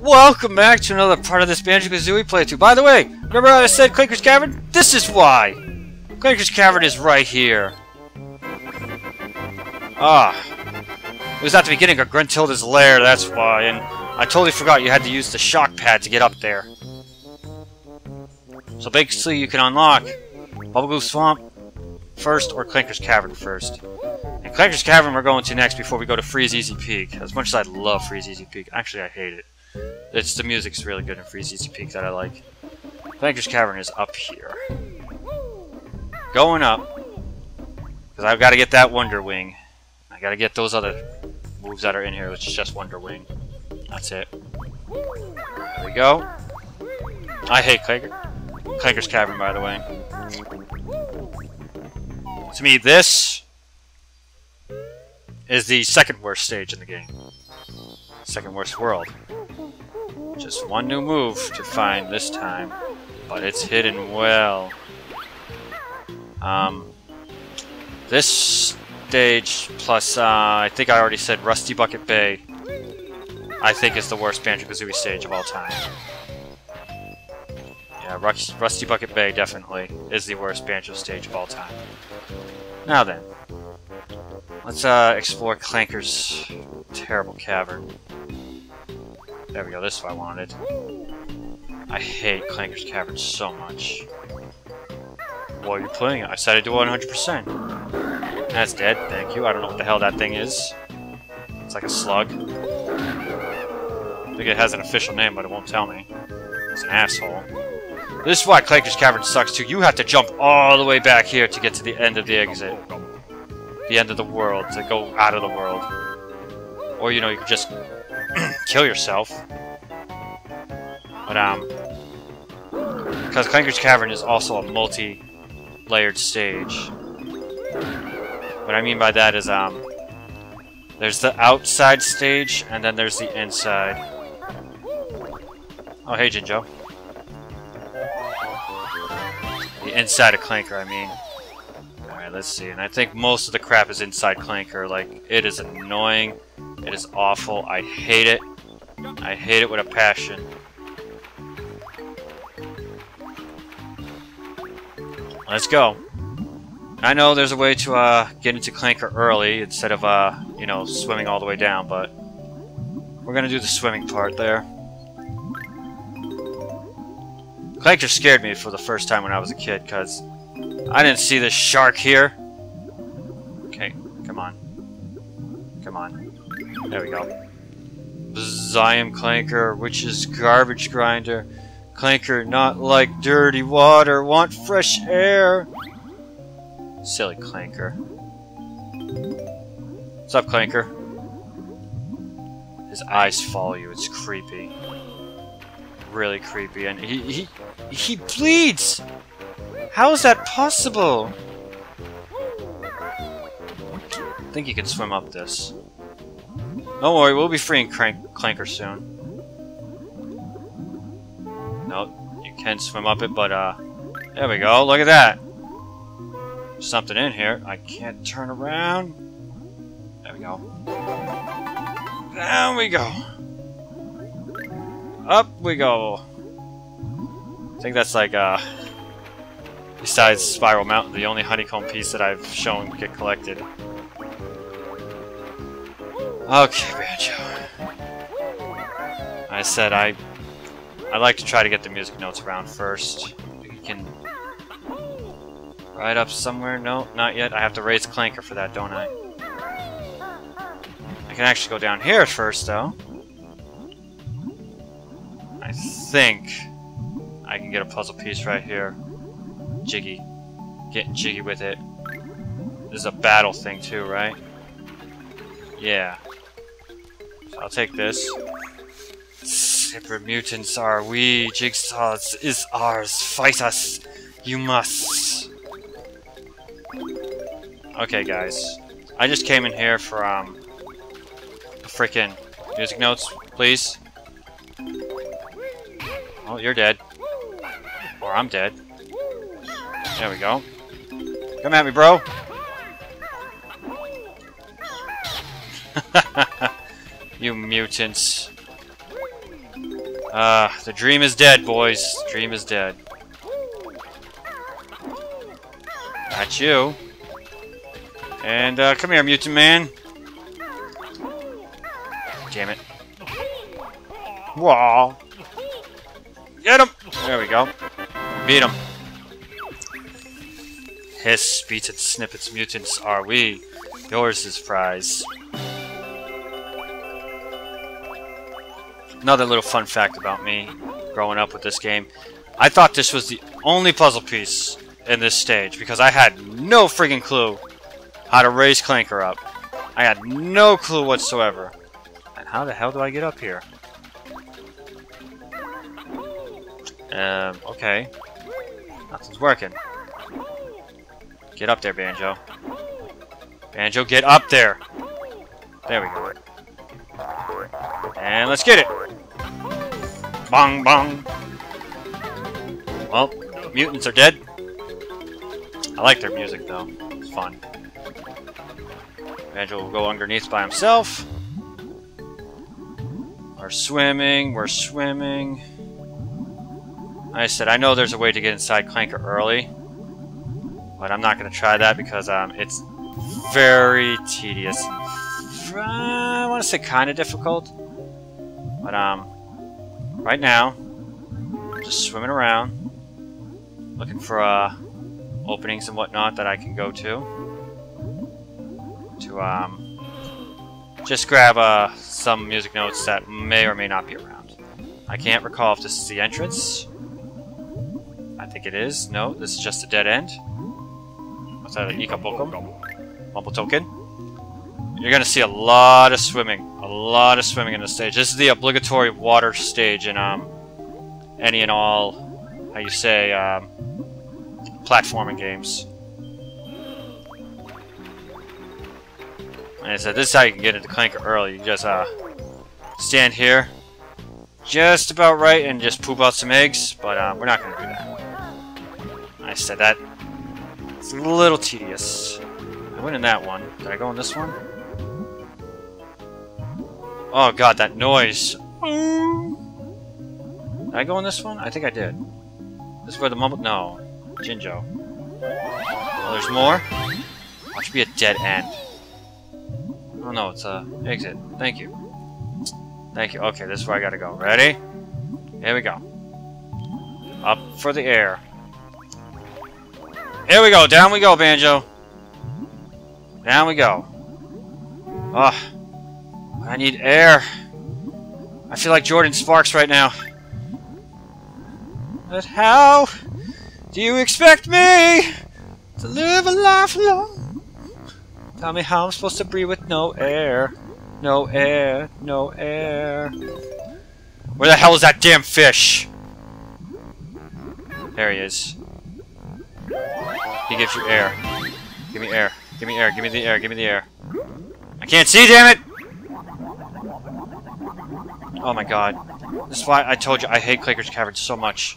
Welcome back to another part of this Banjo-Kazooie playthrough. By the way, remember how I said Clanker's Cavern? This is why! Clanker's Cavern is right here. Ah. It was at the beginning of Gruntilda's lair, that's why, and I totally forgot you had to use the shock pad to get up there. So basically you can unlock Bubblegloop Swamp first or Clanker's Cavern first. And Clanker's Cavern we're going to next before we go to Freezeezy Peak. As much as I love Freezeezy Peak, actually I hate it. It's the music's really good in Freezeezy Peak that I like. Clanker's Cavern is up here. Going up. Because I've got to get that Wonder Wing. I got to get those other moves that are in here, which is just Wonder Wing. That's it. There we go. I hate Clanker. Clanker's Cavern, by the way. To me, this is the second worst stage in the game. Second worst world. Just one new move to find this time, but it's hidden well. Um, this stage plus, uh, I think I already said Rusty Bucket Bay, I think is the worst Banjo-Kazooie stage of all time. Yeah, Rusty Bucket Bay definitely is the worst Banjo stage of all time. Now then, let's uh, explore Clanker's terrible cavern. There we go, this is what I wanted. I hate Clanker's Cavern so much. Why are you playing it? I I do 100%. That's dead, thank you. I don't know what the hell that thing is. It's like a slug. I think it has an official name, but it won't tell me. It's an asshole. This is why Clanker's Cavern sucks too. You have to jump all the way back here to get to the end of the exit. The end of the world, to go out of the world. Or, you know, you can just kill yourself. But, um... Because Clanker's Cavern is also a multi-layered stage. What I mean by that is, um... There's the outside stage, and then there's the inside. Oh, hey, Jinjo. The inside of Clanker, I mean. Alright, let's see. And I think most of the crap is inside Clanker. Like, it is annoying. It is awful. I hate it. I hate it with a passion. Let's go. I know there's a way to uh, get into Clanker early instead of, uh, you know, swimming all the way down, but we're going to do the swimming part there. Clanker scared me for the first time when I was a kid, because I didn't see this shark here. Okay, come on. Come on. There we go. Zion Clanker, which is garbage grinder. Clanker, not like dirty water, want fresh air. Silly Clanker. What's up, Clanker? His eyes follow you, it's creepy. Really creepy, and he, he, he bleeds! How is that possible? I think you can swim up this. Don't worry, we'll be freeing Crank Clanker soon. Nope, you can swim up it, but uh, there we go. Look at that. something in here. I can't turn around. There we go. Down we go. Up we go. I think that's like uh, besides Spiral Mountain, the only honeycomb piece that I've shown get collected. Okay, Banjo. I said I I like to try to get the music notes around first. You can right up somewhere. No, not yet. I have to raise Clanker for that, don't I? I can actually go down here first, though. I think I can get a puzzle piece right here. Jiggy. Getting jiggy with it. This is a battle thing too, right? Yeah. I'll take this. Super mutants are we. Jigsaw is ours. Fight us. You must. Okay, guys. I just came in here from... um... Freaking music notes, please. Oh, you're dead. Or I'm dead. There we go. Come at me, bro. you mutants. Uh, the dream is dead, boys. The dream is dead. Got you. And, uh, come here, mutant man. Damn it. Whoa. Get him! There we go. Beat him. Hiss, beats snippets mutants are we. Yours is prize. Another little fun fact about me growing up with this game. I thought this was the only puzzle piece in this stage because I had no friggin' clue how to raise Clanker up. I had no clue whatsoever. And how the hell do I get up here? Um, okay. Nothing's working. Get up there, Banjo. Banjo, get up there! There we go. And let's get it! Bong, bong! Well, mutants are dead. I like their music, though. It's fun. Banjo will go underneath by himself. We're swimming, we're swimming. I said, I know there's a way to get inside Clanker early, but I'm not going to try that because um, it's very tedious. I want to say kind of difficult, but um, right now, I'm just swimming around, looking for uh, openings and whatnot that I can go to, to um, just grab uh, some music notes that may or may not be around. I can't recall if this is the entrance I think it is. No, this is just a dead end. What's that, an Ikaboko? Mumbo token? You're gonna see a lot of swimming. A lot of swimming in this stage. This is the obligatory water stage in um, any and all, how you say, um, platforming games. Like I said, this is how you can get into Clanker early. You just uh, stand here, just about right, and just poop out some eggs, but uh, we're not going to do that. I said that. It's a little tedious. I went in that one. Did I go in this one? Oh god, that noise. Did I go in this one? I think I did. This is where the Mumbo... No. Jinjo. Oh, there's more? Should be a dead end. Oh no, it's a exit. Thank you. Thank you. Okay, this is where I gotta go. Ready? Here we go. Up for the air. Here we go. Down we go, Banjo. Down we go. Ugh. I need air. I feel like Jordin Sparks right now. But how do you expect me to live a life long? Tell me how I'm supposed to breathe with no air. No air, no air. Where the hell is that damn fish? There he is. He gives you air. Give me air. Give me air. Give me the air. Give me the air. I can't see, damn it! Oh my god. This is why I told you I hate Clanker's Cavern so much.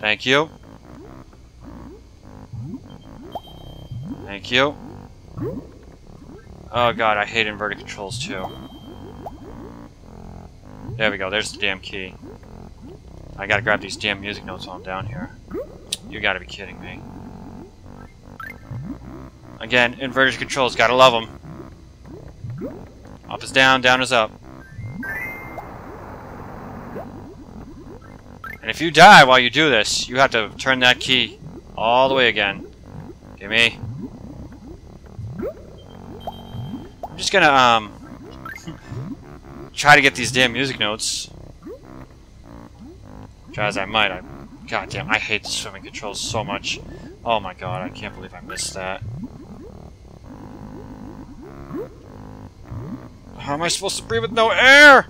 Thank you. Thank you. Oh god, I hate inverted controls too. There we go, there's the damn key. I gotta grab these damn music notes while I'm down here. You gotta be kidding me. Again, inverted controls, gotta love them. Up is down, down is up. And if you die while you do this, you have to turn that key all the way again. Give me. I'm just gonna, um, try to get these damn music notes. Try as I might, I God damn, I hate the swimming controls so much. Oh my god, I can't believe I missed that. How am I supposed to breathe with no air?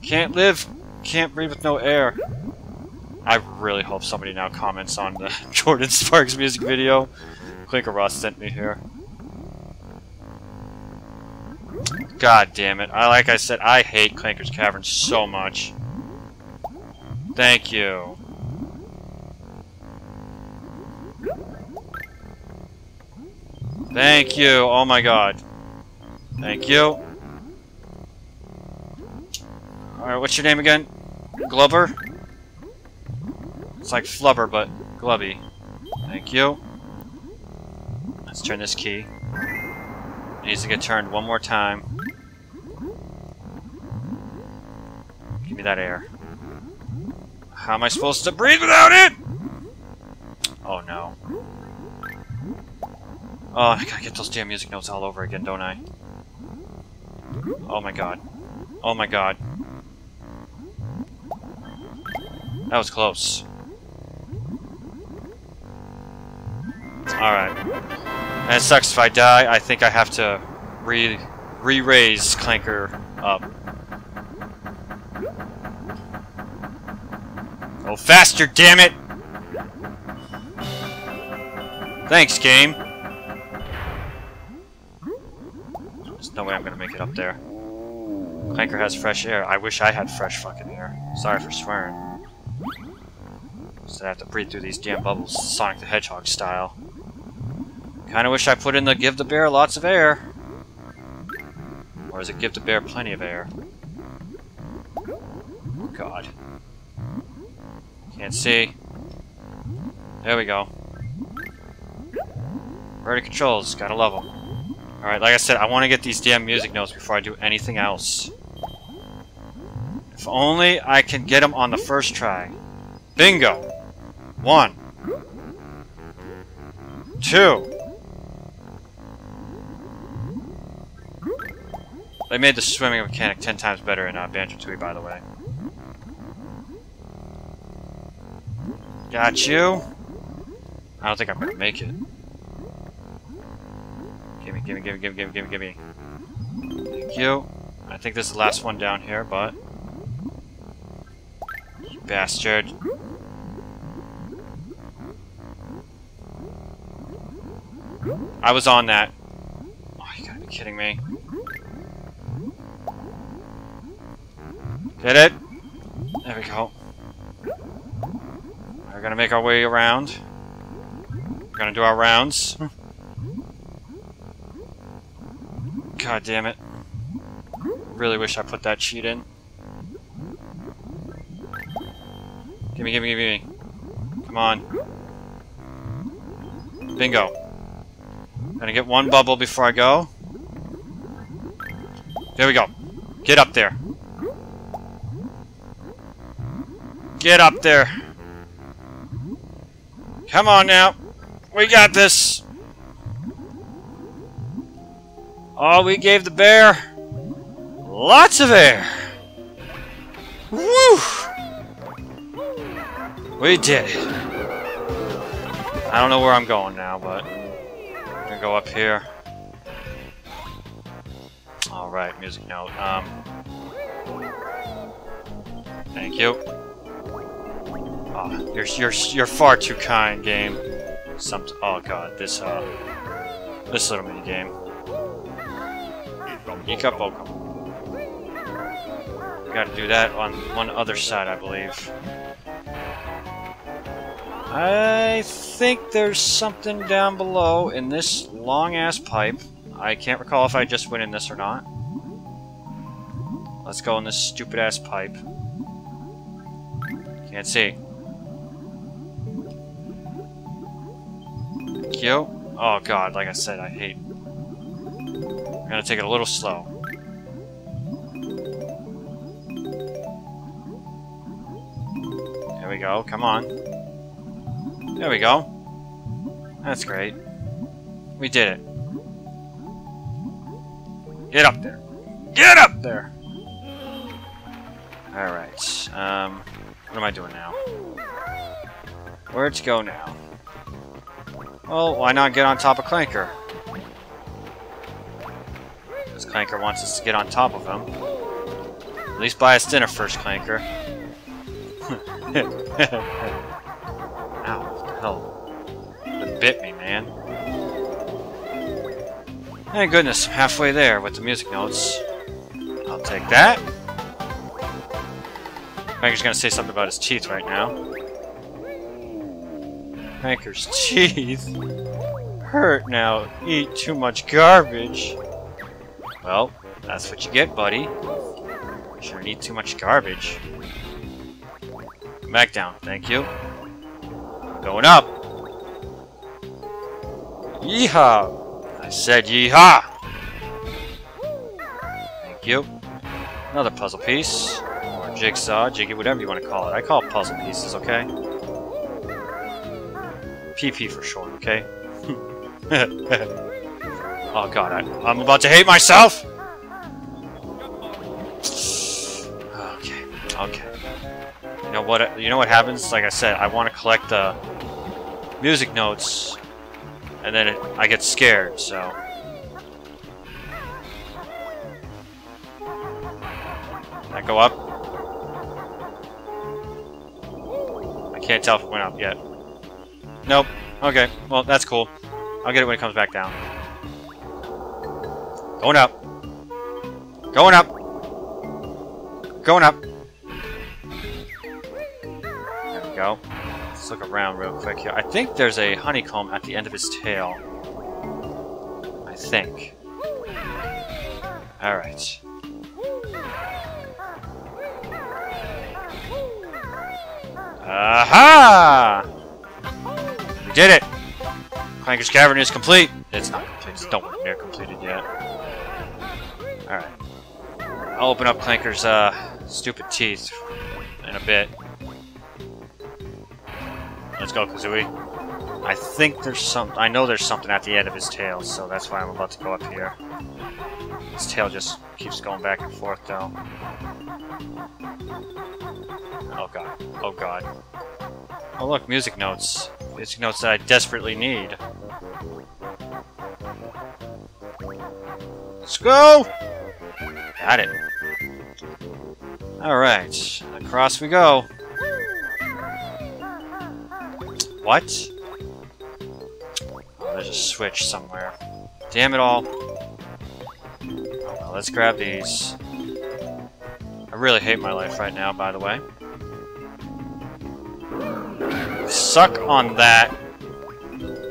Can't live, can't breathe with no air. I really hope somebody now comments on the Jordin Sparks music video. Clinkeroith sent me here. God damn it. I like I said, I hate Clanker's Cavern so much. Thank you. Thank you. Oh my god. Thank you. Alright, what's your name again? Glover? It's like Flubber, but Glubby. Thank you. Let's turn this key. It needs to get turned one more time. Give me that air. How am I supposed to breathe without it? Oh no. Oh, I gotta get those damn music notes all over again, don't I? Oh my god. Oh my god. That was close. Alright. And it sucks if I die, I think I have to re re-raise Clanker up. Go faster, damn it! Thanks, game. There's no way I'm gonna make it up there. Clanker has fresh air. I wish I had fresh fucking air. Sorry for swearing. So I have to breathe through these damn bubbles, Sonic the Hedgehog style. Kinda wish I put in the give the bear lots of air. Or is it give the bear plenty of air? Oh god. Can't see. There we go. Vertic controls, gotta love them. Alright, like I said, I want to get these damn music notes before I do anything else. If only I can get them on the first try. Bingo! One. Two. They made the swimming mechanic ten times better in uh, Banjo-Tooie, by the way. Got you. I don't think I'm gonna make it. Gimme, gimme, gimme, gimme, gimme, gimme, gimme. Thank you. I think this is the last one down here, but... You bastard. I was on that. Oh, you gotta be kidding me. Get it? There we go. We're gonna make our way around. We're gonna do our rounds. God damn it. Really wish I put that cheat in. Gimme, gimme, gimme. Come on. Bingo. Gonna get one bubble before I go. There we go. Get up there. Get up there. Come on now. We got this. Oh, we gave the bear lots of air. Woo! We did it. I don't know where I'm going now, but go up here. Alright, music note. Um, thank you. Oh, you're you're you're far too kind, game. Some oh god, this uh, this little mini game. Ika Boko. Got to do that on one other side, I believe. I think there's something down below in this long-ass pipe. I can't recall if I just went in this or not. Let's go in this stupid-ass pipe. Can't see. you. Oh god, like I said, I hate... I'm gonna take it a little slow. There we go, come on. There we go. That's great. We did it. Get up there. Get up there! Alright, um, what am I doing now? Where to go now? Well, why not get on top of Clanker? Because Clanker wants us to get on top of him. At least buy us dinner first, Clanker. Hell? It bit me, man. Thank goodness, I'm halfway there with the music notes. I'll take that. Clanker's gonna say something about his teeth right now. Clanker's teeth hurt now. Eat too much garbage. Well, that's what you get, buddy. Shouldn't eat too much garbage. Come Back down, thank you. Going up. Yeehaw! I said yeehaw! Thank you. Another puzzle piece. Or jigsaw, jiggy, whatever you want to call it. I call it puzzle pieces, okay? PP for short, okay? oh god, I, I'm about to hate myself! Okay. You know what? You know what happens? Like I said, I want to collect the music notes, and then it, I get scared. So. I go up. I can't tell if it went up yet. Nope. Okay. Well, that's cool. I'll get it when it comes back down. Going up. Going up. Going up. Let's look around real quick here. I think there's a honeycomb at the end of his tail. I think. Alright. Aha! We did it! Clanker's Cavern is complete. It's not complete. It's nowhere near completed yet. Alright. I'll open up Clanker's uh, stupid teeth in a bit. Let's go, Kazooie. I think there's some. I know there's something at the end of his tail, so that's why I'm about to go up here. His tail just keeps going back and forth, though. Oh god. Oh god. Oh look, music notes. Music notes that I desperately need. Let's go! Got it. Alright, across we go. What? Oh, there's a switch somewhere. Damn it all. Oh, well, let's grab these. I really hate my life right now, by the way. Suck on that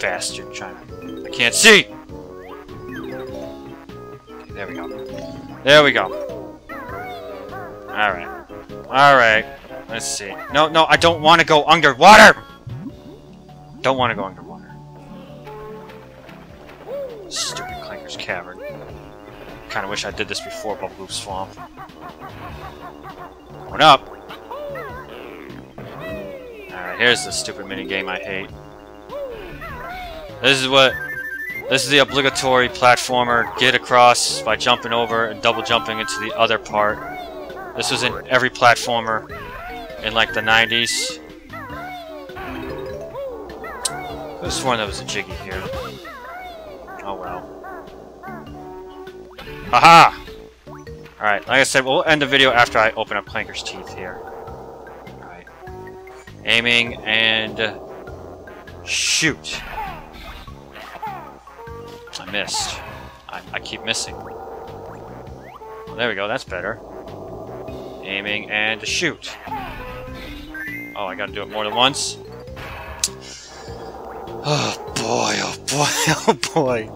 bastard, China. I can't see! Okay, there we go. There we go. Alright. Alright. Let's see. No, no, I don't want to go underwater! Don't want to go underwater. Stupid Clanker's Cavern. Kinda wish I did this before Bubble Swamp. Going up! Alright, here's the stupid minigame I hate. This is what... This is the obligatory platformer, get across by jumping over and double jumping into the other part. This was in every platformer in like the 90s. I was sworn there was a Jiggy here. Oh well. Haha! Alright, like I said, we'll end the video after I open up Clanker's teeth here. Alright. Aiming and... Shoot! I missed. I, I keep missing. Well, there we go, that's better. Aiming and shoot. Oh, I gotta do it more than once? Oh boy, oh boy, oh boy.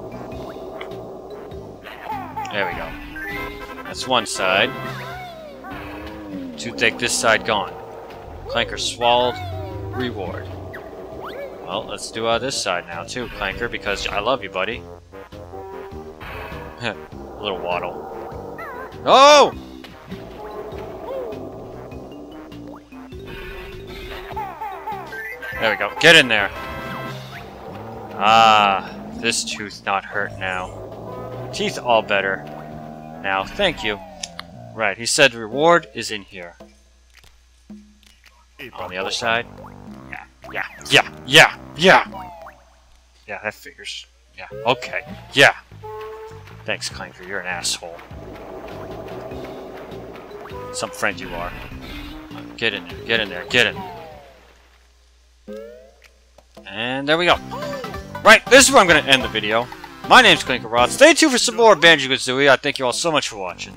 There we go. That's one side. Toothache this side gone. Clanker swallowed. Reward. Well, let's do uh, this side now too, Clanker, because I love you, buddy. Little waddle. Oh! There we go. Get in there. Ah, this tooth not hurt now. Teeth all better. Now, thank you. Right, he said reward is in here. On the other side? Yeah, yeah, yeah, yeah, yeah! Yeah, that figures. Yeah, okay, yeah. Thanks, Clanker, you're an asshole. Some friend you are. Get in there, get in there, get in. And there we go. Right, this is where I'm going to end the video. My name's Clinker. Stay tuned for some more Banjo-Kazooie. I thank you all so much for watching.